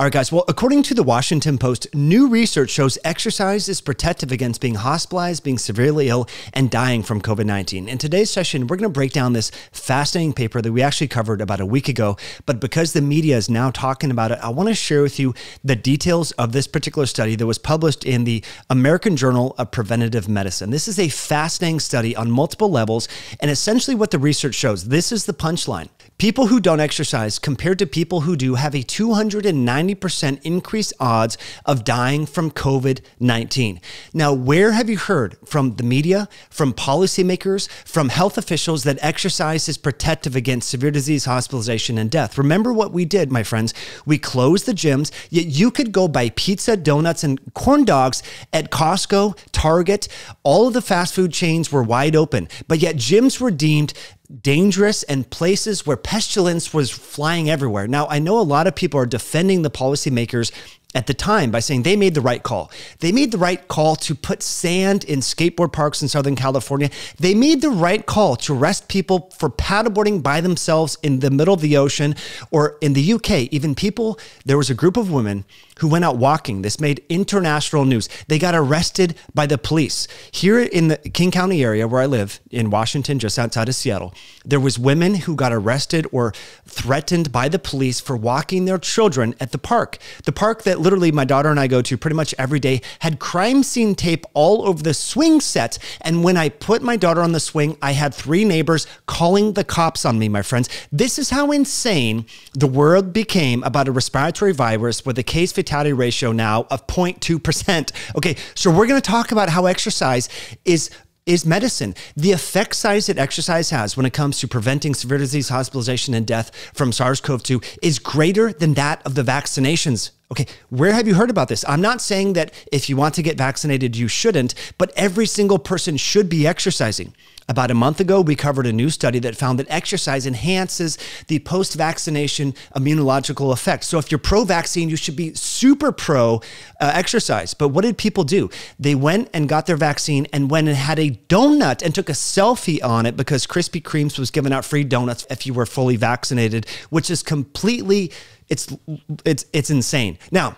All right, guys. Well, according to the Washington Post, new research shows exercise is protective against being hospitalized, being severely ill, and dying from COVID 19. In today's session, we're going to break down this fascinating paper that we actually covered about a week ago. But because the media is now talking about it, I want to share with you the details of this particular study that was published in the American Journal of Preventive Medicine. This is a fascinating study on multiple levels. And essentially, what the research shows this is the punchline. People who don't exercise compared to people who do have a 290% increased odds of dying from COVID 19. Now, where have you heard from the media, from policymakers, from health officials that exercise is protective against severe disease, hospitalization, and death? Remember what we did, my friends. We closed the gyms, yet you could go buy pizza, donuts, and corn dogs at Costco, Target. All of the fast food chains were wide open, but yet gyms were deemed dangerous and places where pestilence was flying everywhere. Now, I know a lot of people are defending the policymakers at the time by saying they made the right call. They made the right call to put sand in skateboard parks in Southern California. They made the right call to arrest people for paddleboarding by themselves in the middle of the ocean or in the UK. Even people, there was a group of women who went out walking. This made international news. They got arrested by the police. Here in the King County area where I live in Washington, just outside of Seattle, there was women who got arrested or threatened by the police for walking their children at the park. The park that literally my daughter and I go to pretty much every day had crime scene tape all over the swing set. And when I put my daughter on the swing, I had three neighbors calling the cops on me, my friends. This is how insane the world became about a respiratory virus with a case fatality fatality ratio now of 0.2%. Okay, so we're going to talk about how exercise is is medicine. The effect size that exercise has when it comes to preventing severe disease, hospitalization, and death from SARS CoV 2 is greater than that of the vaccinations. Okay, where have you heard about this? I'm not saying that if you want to get vaccinated, you shouldn't, but every single person should be exercising. About a month ago, we covered a new study that found that exercise enhances the post vaccination immunological effect. So, if you're pro vaccine, you should be super pro uh, exercise. But what did people do? They went and got their vaccine and went and had a donut and took a selfie on it because Krispy Kreme's was giving out free donuts if you were fully vaccinated, which is completely it's it's it's insane. Now,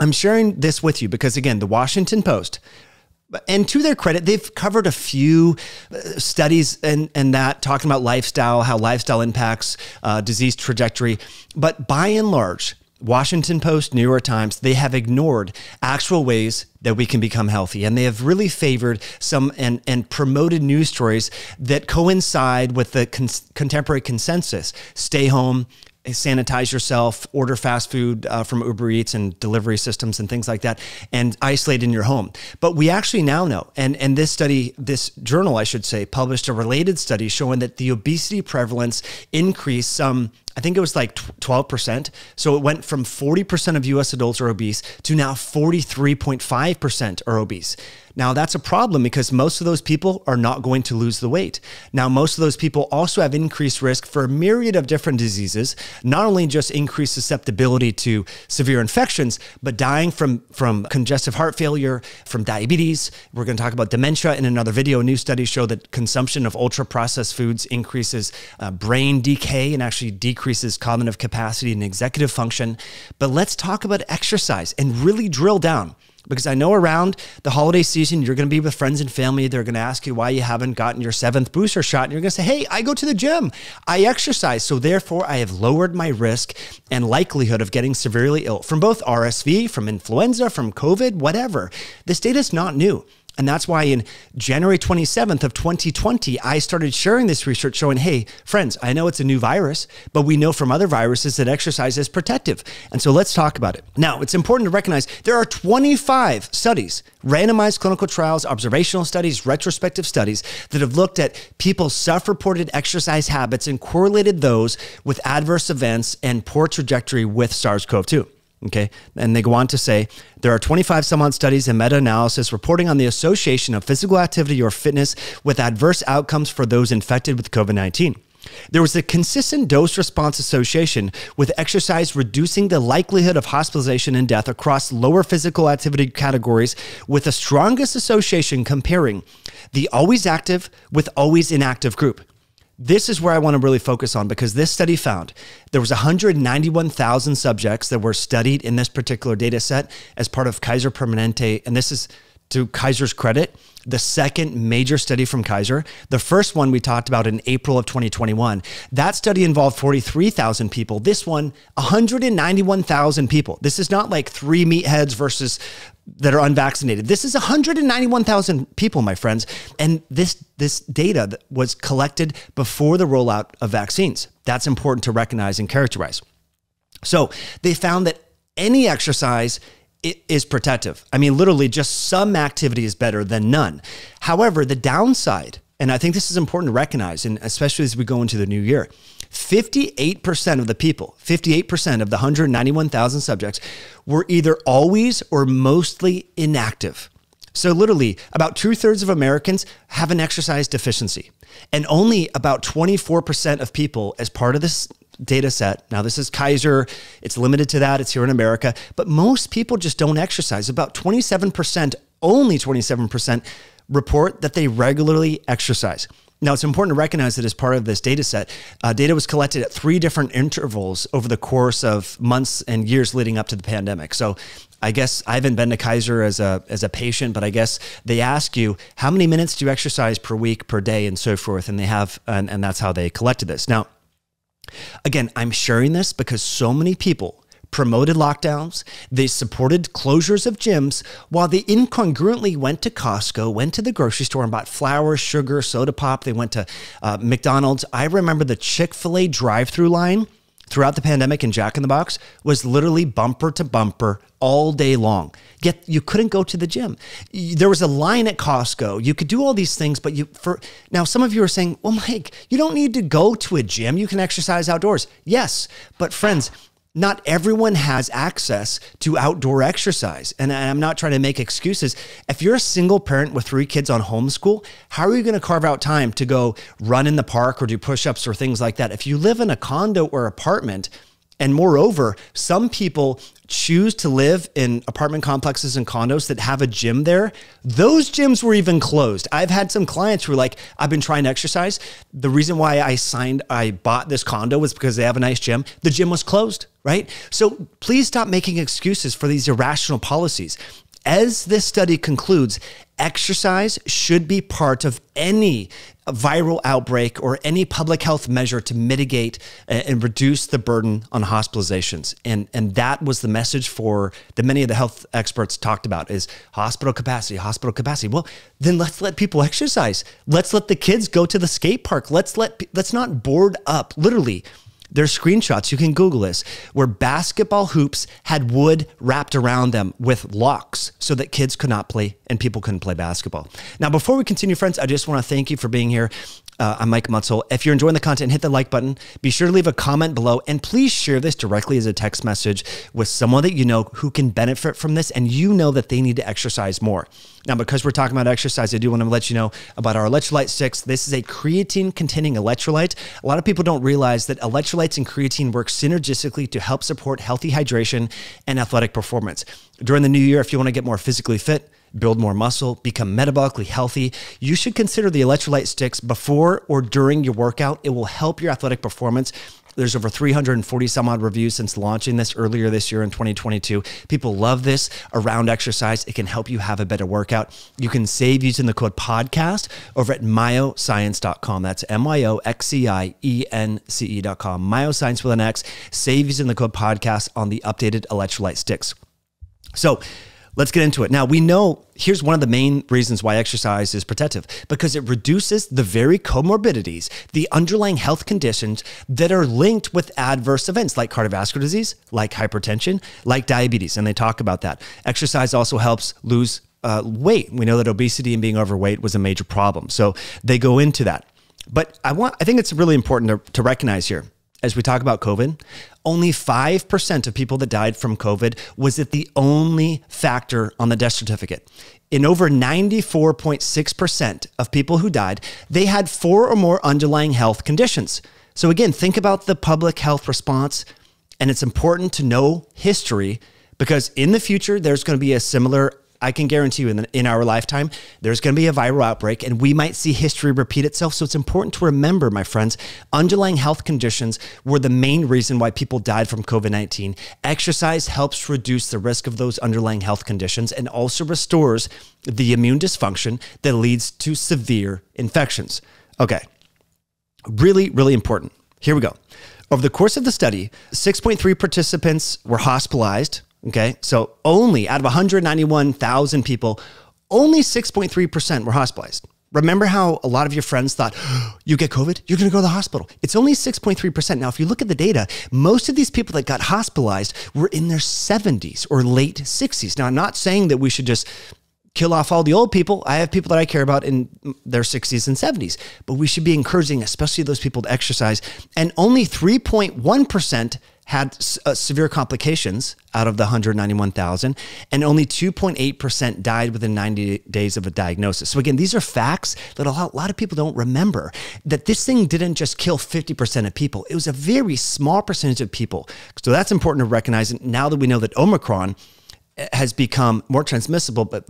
I'm sharing this with you because again, the Washington Post and to their credit, they've covered a few uh, studies and, and that talking about lifestyle, how lifestyle impacts uh, disease trajectory. But by and large, Washington Post, New York Times, they have ignored actual ways that we can become healthy. And they have really favored some and, and promoted news stories that coincide with the con contemporary consensus stay home, sanitize yourself, order fast food uh, from Uber Eats and delivery systems and things like that, and isolate in your home. But we actually now know, and, and this study, this journal, I should say, published a related study showing that the obesity prevalence increased some I think it was like 12%. So it went from 40% of US adults are obese to now 43.5% are obese. Now, that's a problem because most of those people are not going to lose the weight. Now, most of those people also have increased risk for a myriad of different diseases, not only just increased susceptibility to severe infections, but dying from, from congestive heart failure, from diabetes. We're going to talk about dementia in another video. New studies show that consumption of ultra processed foods increases uh, brain decay and actually decreases cognitive capacity and executive function. But let's talk about exercise and really drill down because I know around the holiday season, you're going to be with friends and family. They're going to ask you why you haven't gotten your seventh booster shot. And you're going to say, Hey, I go to the gym, I exercise. So therefore, I have lowered my risk and likelihood of getting severely ill from both RSV, from influenza, from COVID, whatever. This data is not new. And that's why in January 27th of 2020, I started sharing this research showing, hey, friends, I know it's a new virus, but we know from other viruses that exercise is protective. And so let's talk about it. Now, it's important to recognize there are 25 studies, randomized clinical trials, observational studies, retrospective studies that have looked at people's self-reported exercise habits and correlated those with adverse events and poor trajectory with SARS-CoV-2. Okay. And they go on to say there are 25 some odd studies and meta analysis reporting on the association of physical activity or fitness with adverse outcomes for those infected with COVID 19. There was a consistent dose response association with exercise reducing the likelihood of hospitalization and death across lower physical activity categories, with the strongest association comparing the always active with always inactive group. This is where I want to really focus on because this study found there was 191,000 subjects that were studied in this particular data set as part of Kaiser Permanente. And this is to Kaiser's credit, the second major study from Kaiser. The first one we talked about in April of 2021. That study involved 43,000 people. This one, 191,000 people. This is not like three meatheads versus that are unvaccinated. This is 191,000 people, my friends. And this this data was collected before the rollout of vaccines. That's important to recognize and characterize. So, they found that any exercise is protective. I mean, literally, just some activity is better than none. However, the downside, and I think this is important to recognize, and especially as we go into the new year, 58% of the people, 58% of the 191,000 subjects were either always or mostly inactive. So, literally, about two thirds of Americans have an exercise deficiency, and only about 24% of people, as part of this data set. Now, this is Kaiser, it's limited to that, it's here in America, but most people just don't exercise. About 27%, only 27%, report that they regularly exercise. Now, it's important to recognize that as part of this data set, uh, data was collected at three different intervals over the course of months and years leading up to the pandemic. So, I guess I haven't been to Kaiser as a as a patient, but I guess they ask you how many minutes do you exercise per week, per day, and so forth, and they have, and, and that's how they collected this. Now, Again, I'm sharing this because so many people promoted lockdowns, they supported closures of gyms, while they incongruently went to Costco, went to the grocery store and bought flour, sugar, soda pop. They went to uh, McDonald's. I remember the Chick fil A drive through line throughout the pandemic in Jack in the Box was literally bumper to bumper all day long. Yet you couldn't go to the gym. There was a line at Costco. You could do all these things, but you for now some of you are saying, "Well, Mike, you don't need to go to a gym. You can exercise outdoors." Yes, but friends, not everyone has access to outdoor exercise. And I'm not trying to make excuses. If you're a single parent with three kids on homeschool, how are you going to carve out time to go run in the park or do push ups or things like that? If you live in a condo or apartment, and moreover, some people choose to live in apartment complexes and condos that have a gym there. Those gyms were even closed. I've had some clients who are like, I've been trying to exercise. The reason why I signed, I bought this condo was because they have a nice gym. The gym was closed, right? So please stop making excuses for these irrational policies. As this study concludes, exercise should be part of any viral outbreak or any public health measure to mitigate uh, and reduce the burden on hospitalizations. And, and that was the message for that many of the health experts talked about is hospital capacity, hospital capacity. Well, then let's let people exercise. Let's let the kids go to the skate park. Let's let let's not board up literally there's screenshots, you can Google this, where basketball hoops had wood wrapped around them with locks so that kids could not play and people couldn't play basketball. Now, before we continue, friends, I just want to thank you for being here. Uh, I'm Mike Mutzel. If you're enjoying the content, hit the like button. Be sure to leave a comment below and please share this directly as a text message with someone that you know who can benefit from this and you know that they need to exercise more. Now, because we're talking about exercise, I do want to let you know about our electrolyte sticks. This is a creatine containing electrolyte. A lot of people don't realize that electrolytes and creatine work synergistically to help support healthy hydration and athletic performance. During the new year, if you want to get more physically fit, build more muscle, become metabolically healthy, you should consider the electrolyte sticks before or during your workout. It will help your athletic performance. There's over 340 some odd reviews since launching this earlier this year in 2022. People love this around exercise. It can help you have a better workout. You can save using the code podcast over at myoxcience.com. That's M Y O X C I E N C E.com. Myoxcience with an X. Save using the code podcast on the updated electrolyte sticks. So, Let's get into it. Now, we know here's one of the main reasons why exercise is protective because it reduces the very comorbidities, the underlying health conditions that are linked with adverse events like cardiovascular disease, like hypertension, like diabetes. And they talk about that. Exercise also helps lose uh, weight. We know that obesity and being overweight was a major problem. So they go into that. But I want, I think it's really important to, to recognize here as we talk about COVID, only 5% of people that died from COVID was it the only factor on the death certificate. In over 94.6% of people who died, they had four or more underlying health conditions. So, again, think about the public health response, and it's important to know history because in the future, there's going to be a similar I can guarantee you in, the, in our lifetime, there's going to be a viral outbreak and we might see history repeat itself. So it's important to remember, my friends, underlying health conditions were the main reason why people died from COVID 19. Exercise helps reduce the risk of those underlying health conditions and also restores the immune dysfunction that leads to severe infections. Okay, really, really important. Here we go. Over the course of the study, 6.3 participants were hospitalized. Okay. So only out of 191,000 people, only 6.3% were hospitalized. Remember how a lot of your friends thought, oh, you get COVID, you're going to go to the hospital. It's only 6.3%. Now, if you look at the data, most of these people that got hospitalized were in their 70s or late 60s. Now, I'm not saying that we should just kill off all the old people. I have people that I care about in their 60s and 70s, but we should be encouraging, especially those people, to exercise. And only 3.1% had uh, severe complications out of the 191,000, and only 2.8% died within 90 days of a diagnosis. So, again, these are facts that a lot, a lot of people don't remember that this thing didn't just kill 50% of people, it was a very small percentage of people. So, that's important to recognize. Now that we know that Omicron, has become more transmissible, but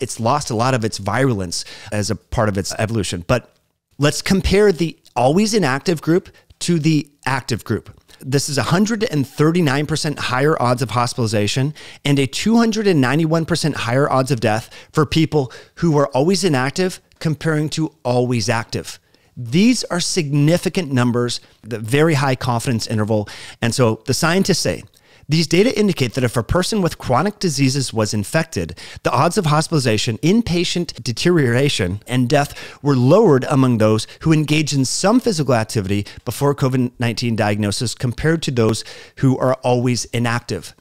it's lost a lot of its virulence as a part of its evolution. But let's compare the always inactive group to the active group. This is 139% higher odds of hospitalization and a 291% higher odds of death for people who are always inactive comparing to always active. These are significant numbers, the very high confidence interval. And so the scientists say these data indicate that if a person with chronic diseases was infected, the odds of hospitalization, inpatient deterioration, and death were lowered among those who engaged in some physical activity before COVID 19 diagnosis compared to those who are always inactive.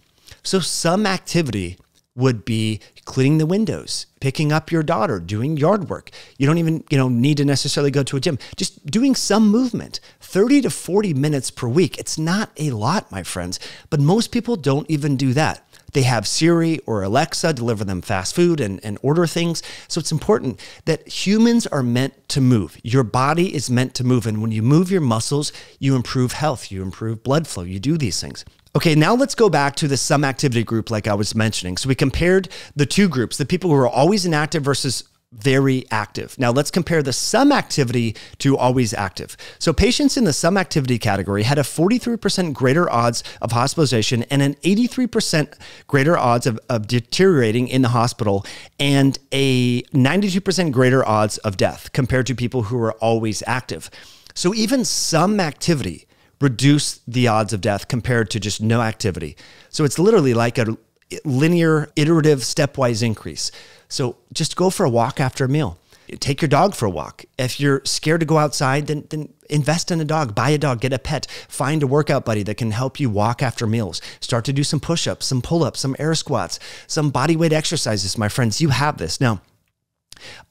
So, some activity would be cleaning the windows, picking up your daughter, doing yard work. You don't even, you know, need to necessarily go to a gym. Just doing some movement, 30 to 40 minutes per week. It's not a lot, my friends, but most people don't even do that. They have Siri or Alexa deliver them fast food and, and order things. So it's important that humans are meant to move. Your body is meant to move. And when you move your muscles, you improve health, you improve blood flow, you do these things. Okay, now let's go back to the some activity group, like I was mentioning. So we compared the two groups, the people who are always inactive versus very active. Now let's compare the some activity to always active. So patients in the some activity category had a 43% greater odds of hospitalization and an 83% greater odds of, of deteriorating in the hospital and a 92% greater odds of death compared to people who are always active. So even some activity reduce the odds of death compared to just no activity. So it's literally like a linear, iterative, stepwise increase. So just go for a walk after a meal. Take your dog for a walk. If you're scared to go outside, then, then invest in a dog, buy a dog, get a pet, find a workout buddy that can help you walk after meals. Start to do some push ups, some pull ups, some air squats, some body weight exercises. My friends, you have this. Now,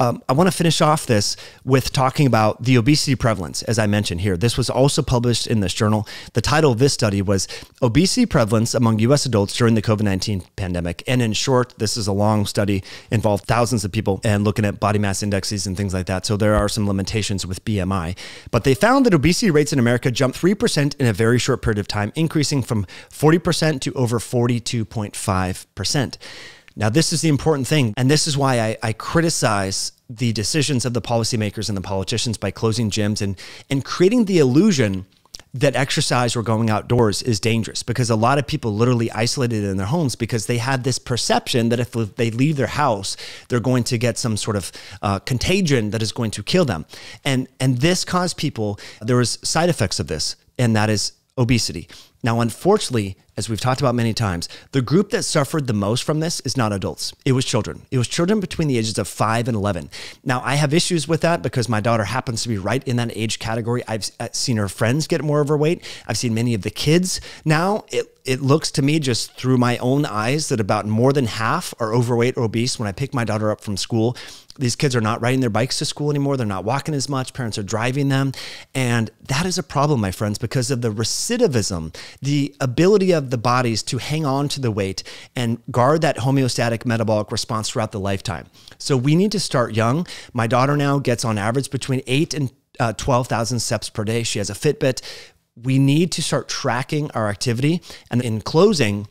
um, I want to finish off this with talking about the obesity prevalence, as I mentioned here. This was also published in this journal. The title of this study was Obesity Prevalence Among U.S. Adults During the COVID 19 Pandemic. And in short, this is a long study, involved thousands of people and looking at body mass indexes and things like that. So there are some limitations with BMI. But they found that obesity rates in America jumped 3% in a very short period of time, increasing from 40% to over 42.5%. Now, this is the important thing. And this is why I, I criticize the decisions of the policymakers and the politicians by closing gyms and, and creating the illusion that exercise or going outdoors is dangerous because a lot of people literally isolated in their homes because they had this perception that if they leave their house, they're going to get some sort of uh, contagion that is going to kill them. And, and this caused people, there was side effects of this, and that is obesity. Now, unfortunately, as we've talked about many times, the group that suffered the most from this is not adults. It was children. It was children between the ages of 5 and 11. Now, I have issues with that because my daughter happens to be right in that age category. I've uh, seen her friends get more overweight. I've seen many of the kids now. It, it looks to me just through my own eyes that about more than half are overweight or obese when I pick my daughter up from school these kids are not riding their bikes to school anymore. They're not walking as much. Parents are driving them. And that is a problem, my friends, because of the recidivism, the ability of the bodies to hang on to the weight and guard that homeostatic metabolic response throughout the lifetime. So we need to start young. My daughter now gets on average between eight and uh, 12,000 steps per day. She has a Fitbit. We need to start tracking our activity. And in closing,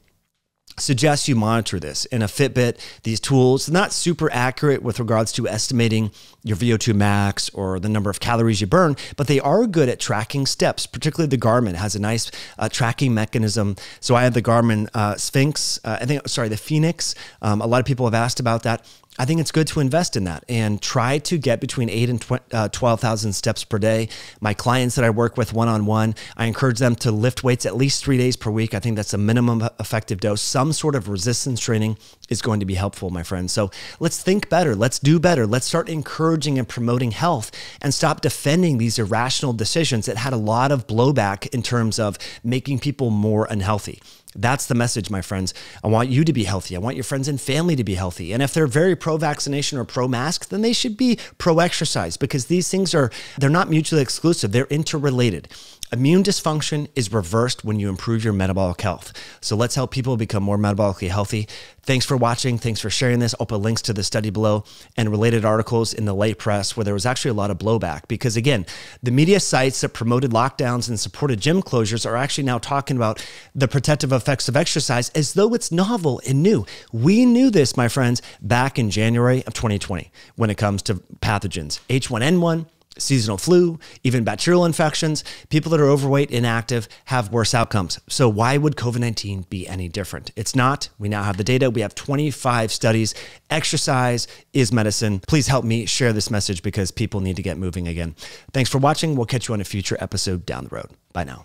suggest you monitor this in a Fitbit. These tools, not super accurate with regards to estimating your VO2 max or the number of calories you burn, but they are good at tracking steps. Particularly the Garmin has a nice uh, tracking mechanism. So I have the Garmin uh, Sphinx. Uh, I think sorry, the Fenix. Um, a lot of people have asked about that. I think it's good to invest in that and try to get between eight and uh, 12,000 steps per day. My clients that I work with one on one, I encourage them to lift weights at least three days per week. I think that's a minimum effective dose. Some sort of resistance training is going to be helpful, my friends. So let's think better. Let's do better. Let's start encouraging and promoting health and stop defending these irrational decisions that had a lot of blowback in terms of making people more unhealthy. That's the message, my friends. I want you to be healthy. I want your friends and family to be healthy. And if they're very pro vaccination or pro mask, then they should be pro exercise because these things are, they're not mutually exclusive, they're interrelated. Immune dysfunction is reversed when you improve your metabolic health. So let's help people become more metabolically healthy. Thanks for watching. Thanks for sharing this. I'll put links to the study below and related articles in the late press where there was actually a lot of blowback. Because again, the media sites that promoted lockdowns and supported gym closures are actually now talking about the protective effects of exercise as though it's novel and new. We knew this, my friends, back in January of 2020 when it comes to pathogens. H1N1, seasonal flu, even bacterial infections, people that are overweight, inactive have worse outcomes. So why would COVID-19 be any different? It's not. We now have the data. We have 25 studies. Exercise is medicine. Please help me share this message because people need to get moving again. Thanks for watching. We'll catch you on a future episode down the road. Bye now.